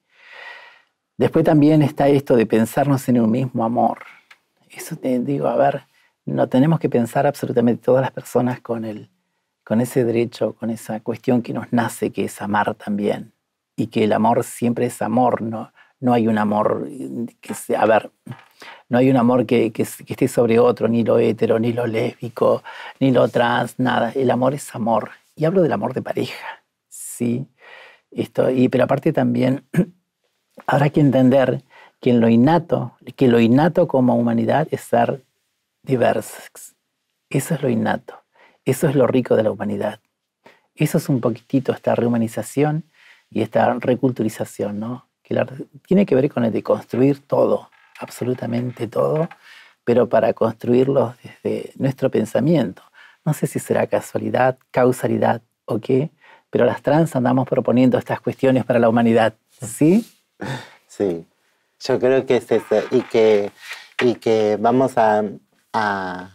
Después también está esto de pensarnos en un mismo amor. Eso te digo, a ver, no tenemos que pensar absolutamente todas las personas con, el, con ese derecho, con esa cuestión que nos nace, que es amar también. Y que el amor siempre es amor, no, no hay un amor que sea, a ver, no hay un amor que, esté sobre otro, ni lo hetero, ni lo lésbico, ni lo trans, nada. El amor es amor. Y hablo del amor de pareja, ¿sí? Esto, y, pero aparte también habrá que entender que lo innato, que lo innato como humanidad es ser diversos. Eso es lo innato. Eso es lo rico de la humanidad. Eso es un poquitito esta rehumanización y esta reculturización, ¿no? Que tiene que ver con el de construir todo, absolutamente todo, pero para construirlo desde nuestro pensamiento. No sé si será casualidad, causalidad o qué, pero las trans andamos proponiendo estas cuestiones para la humanidad, ¿sí? Sí, yo creo que es eso, y que, y que vamos a, a,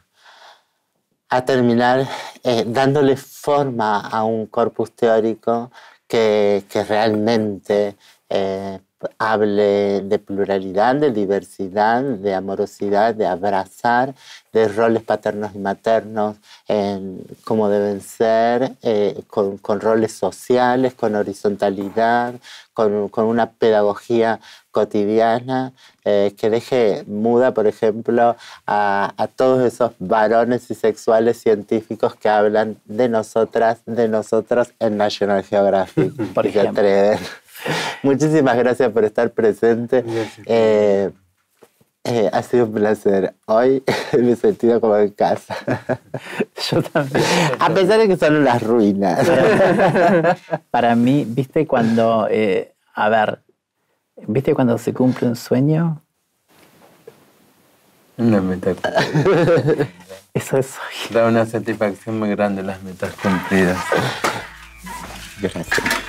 terminar eh, dándole forma a un corpus teórico que, que realmente eh, hable de pluralidad, de diversidad, de amorosidad, de abrazar, de roles paternos y maternos, en como deben ser, eh, con, roles sociales, con horizontalidad, con, una pedagogía cotidiana eh, que deje muda, por ejemplo, a, todos esos varones y sexuales científicos que hablan de nosotras, de nosotros en National Geographic. por ejemplo. Muchísimas gracias por estar presente. Eh, eh, ha sido un placer. Hoy me he sentido como en casa. Yo también. A pesar de que son unas ruinas. Para mí, ¿viste cuando, eh, a ver, ¿viste cuando se cumple un sueño? Una meta Eso es Da una satisfacción muy grande las metas cumplidas. Gracias.